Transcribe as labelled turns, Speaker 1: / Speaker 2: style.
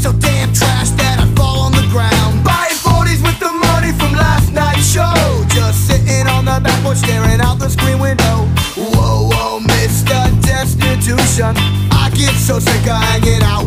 Speaker 1: so damn trash that I fall on the ground. Buying 40s with the money from last night's show. Just sitting on the back porch staring out the screen window. Whoa, whoa, Mr. Destitution. I get so sick of hanging out